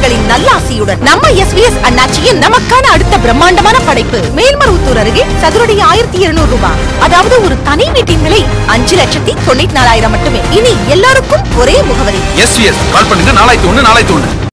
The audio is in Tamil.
அவர்களின் நல்லாசியுடன் நம்ம எஸ் வி எஸ் அண்ணாச்சியின் நமக்கான அடுத்த பிரம்மாண்டமான படைப்பு மேல்மருவத்தூர் அருகே சதுரடி ஆயிரத்தி இருநூறு ரூபாய். அதாவது ஒரு தனி வீட்டின் விலை அஞ்சு லட்சத்தி தொண்ணூத்தி நாலாயிரம் மட்டுமே. இனி எல்லாருக்கும் ஒரே முகவரி. எஸ் கால் பண்ணுங்க. நாலாயிரத்தி ஒண்ணு நாலாயிரத்தி ஒண்ணு.